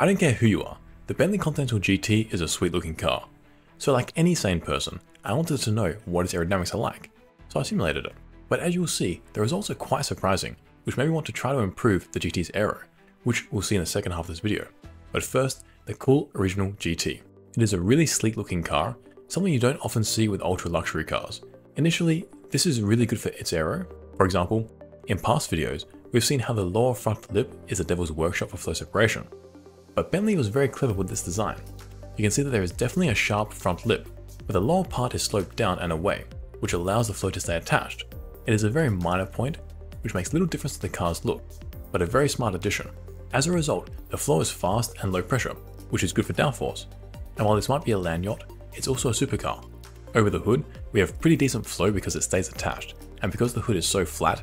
I don't care who you are, the Bentley Continental GT is a sweet looking car. So like any sane person, I wanted to know what its aerodynamics are like, so I simulated it. But as you will see, the results are quite surprising, which made me want to try to improve the GT's aero, which we'll see in the second half of this video. But first, the cool original GT. It is a really sleek looking car, something you don't often see with ultra luxury cars. Initially, this is really good for its aero. For example, in past videos, we've seen how the lower front lip is the devil's workshop for flow separation. But Bentley was very clever with this design. You can see that there is definitely a sharp front lip, but the lower part is sloped down and away, which allows the flow to stay attached. It is a very minor point, which makes little difference to the car's look, but a very smart addition. As a result, the flow is fast and low pressure, which is good for downforce. And while this might be a land yacht, it's also a supercar. Over the hood, we have pretty decent flow because it stays attached, and because the hood is so flat,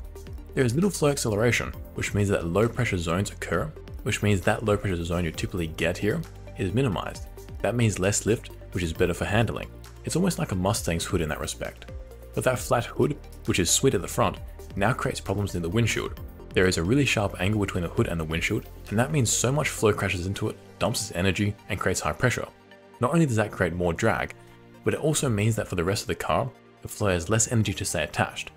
there is little flow acceleration, which means that low pressure zones occur, which means that low pressure zone you typically get here is minimized. That means less lift, which is better for handling. It's almost like a Mustang's hood in that respect. But that flat hood, which is sweet at the front, now creates problems in the windshield. There is a really sharp angle between the hood and the windshield, and that means so much flow crashes into it, dumps its energy, and creates high pressure. Not only does that create more drag, but it also means that for the rest of the car, the flow has less energy to stay attached.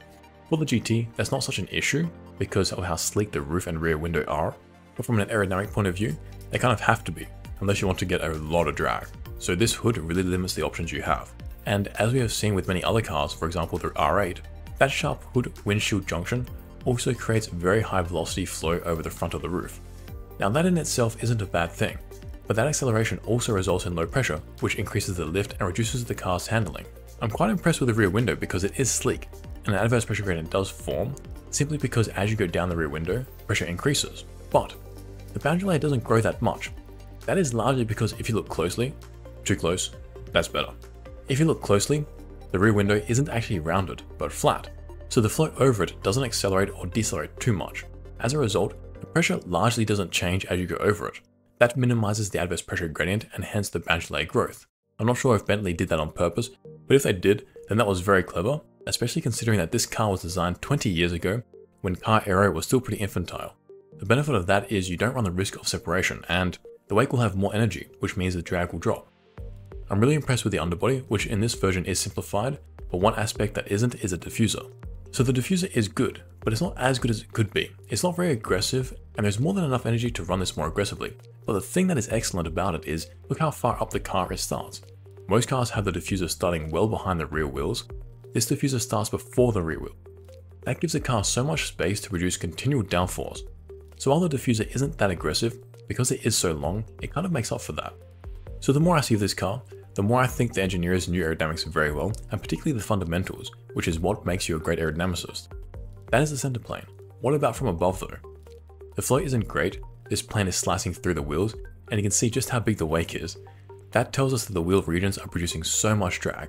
For the GT, that's not such an issue because of how sleek the roof and rear window are, but from an aerodynamic point of view, they kind of have to be, unless you want to get a lot of drag. So this hood really limits the options you have. And as we have seen with many other cars, for example the R8, that sharp hood windshield junction also creates very high velocity flow over the front of the roof. Now that in itself isn't a bad thing, but that acceleration also results in low pressure, which increases the lift and reduces the car's handling. I'm quite impressed with the rear window because it is sleek, and an adverse pressure gradient does form, simply because as you go down the rear window, pressure increases. But the boundary layer doesn't grow that much. That is largely because if you look closely, too close, that's better. If you look closely, the rear window isn't actually rounded, but flat, so the flow over it doesn't accelerate or decelerate too much. As a result, the pressure largely doesn't change as you go over it. That minimizes the adverse pressure gradient and hence the boundary layer growth. I'm not sure if Bentley did that on purpose, but if they did, then that was very clever especially considering that this car was designed 20 years ago when car aero was still pretty infantile. The benefit of that is you don't run the risk of separation and the wake will have more energy, which means the drag will drop. I'm really impressed with the underbody, which in this version is simplified, but one aspect that isn't is a diffuser. So the diffuser is good, but it's not as good as it could be. It's not very aggressive, and there's more than enough energy to run this more aggressively. But the thing that is excellent about it is, look how far up the car it starts. Most cars have the diffuser starting well behind the rear wheels, this diffuser starts before the rear wheel. That gives the car so much space to produce continual downforce. So while the diffuser isn't that aggressive, because it is so long, it kind of makes up for that. So the more I see of this car, the more I think the engineers knew aerodynamics very well, and particularly the fundamentals, which is what makes you a great aerodynamicist. That is the center plane. What about from above though? The float isn't great, this plane is slicing through the wheels, and you can see just how big the wake is. That tells us that the wheel regions are producing so much drag,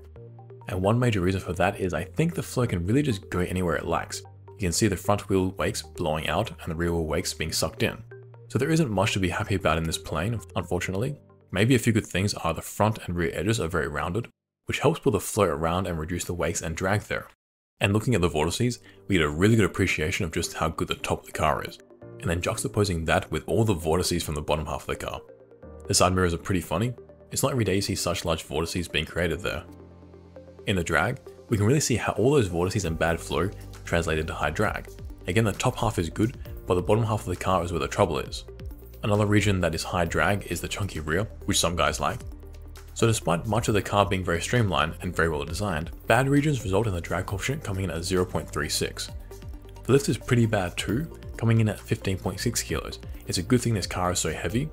and one major reason for that is I think the flow can really just go anywhere it likes. You can see the front wheel wakes blowing out and the rear wheel wakes being sucked in. So there isn't much to be happy about in this plane, unfortunately. Maybe a few good things are the front and rear edges are very rounded, which helps pull the flow around and reduce the wakes and drag there. And looking at the vortices, we get a really good appreciation of just how good the top of the car is, and then juxtaposing that with all the vortices from the bottom half of the car. The side mirrors are pretty funny. It's not every day you see such large vortices being created there. In the drag, we can really see how all those vortices and bad flow translate into high drag. Again, the top half is good, but the bottom half of the car is where the trouble is. Another region that is high drag is the chunky rear, which some guys like. So despite much of the car being very streamlined and very well designed, bad regions result in the drag coefficient coming in at 0.36. The lift is pretty bad too, coming in at 15.6 kilos. It's a good thing this car is so heavy.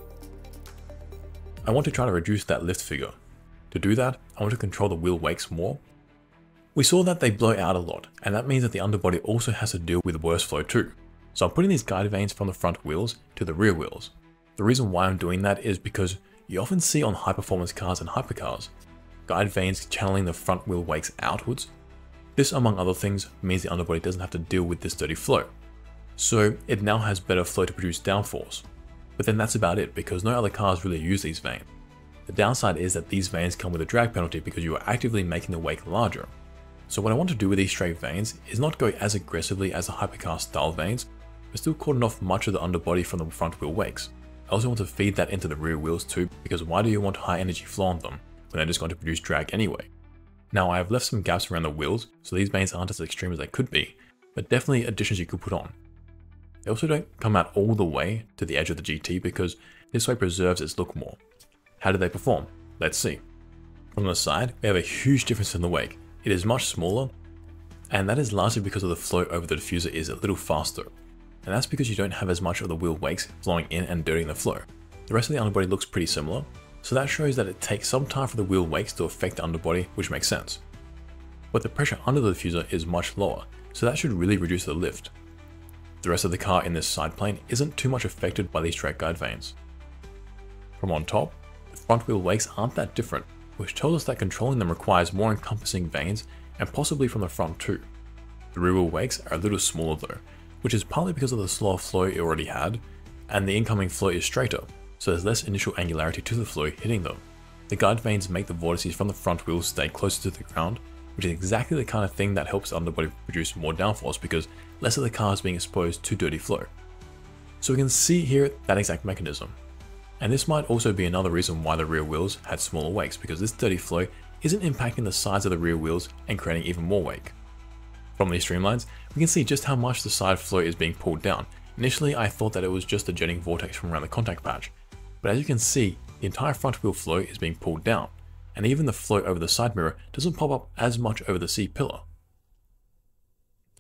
I want to try to reduce that lift figure, to do that, I want to control the wheel wakes more. We saw that they blow out a lot, and that means that the underbody also has to deal with worse flow too. So I'm putting these guide vanes from the front wheels to the rear wheels. The reason why I'm doing that is because you often see on high performance cars and hypercars, guide vanes channeling the front wheel wakes outwards. This among other things means the underbody doesn't have to deal with this dirty flow. So it now has better flow to produce downforce. But then that's about it because no other cars really use these vanes. The downside is that these vanes come with a drag penalty because you are actively making the wake larger. So what I want to do with these straight vanes is not go as aggressively as the hypercar style vanes, but still cordon off much of the underbody from the front wheel wakes. I also want to feed that into the rear wheels too, because why do you want high energy flow on them when they're just going to produce drag anyway? Now I have left some gaps around the wheels, so these vanes aren't as extreme as they could be, but definitely additions you could put on. They also don't come out all the way to the edge of the GT because this way preserves its look more. How do they perform? Let's see. From the side, we have a huge difference in the wake. It is much smaller, and that is largely because of the flow over the diffuser is a little faster. And that's because you don't have as much of the wheel wakes flowing in and dirtying the flow. The rest of the underbody looks pretty similar, so that shows that it takes some time for the wheel wakes to affect the underbody, which makes sense. But the pressure under the diffuser is much lower, so that should really reduce the lift. The rest of the car in this side plane isn't too much affected by these drag guide vanes. From on top, the front wheel wakes aren't that different, which tells us that controlling them requires more encompassing vanes and possibly from the front too. The rear wheel wakes are a little smaller though, which is partly because of the slower flow it already had, and the incoming flow is straighter, so there's less initial angularity to the flow hitting them. The guide vanes make the vortices from the front wheels stay closer to the ground, which is exactly the kind of thing that helps the underbody produce more downforce because less of the car is being exposed to dirty flow. So we can see here that exact mechanism. And this might also be another reason why the rear wheels had smaller wakes because this dirty flow isn't impacting the sides of the rear wheels and creating even more wake. From these streamlines, we can see just how much the side flow is being pulled down. Initially, I thought that it was just a jetting vortex from around the contact patch, but as you can see, the entire front wheel flow is being pulled down, and even the flow over the side mirror doesn't pop up as much over the C-pillar.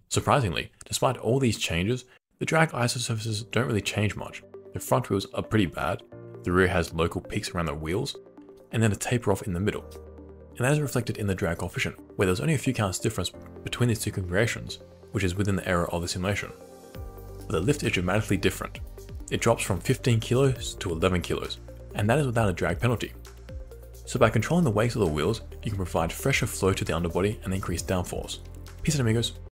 Surprisingly, despite all these changes, the drag isosurfaces don't really change much. The front wheels are pretty bad, the rear has local peaks around the wheels, and then a taper off in the middle. And that is reflected in the drag coefficient, where there's only a few counts difference between these two configurations, which is within the error of the simulation. But the lift is dramatically different. It drops from 15 kilos to 11 kilos, and that is without a drag penalty. So by controlling the weight of the wheels, you can provide fresher flow to the underbody and increase downforce. Peace out amigos.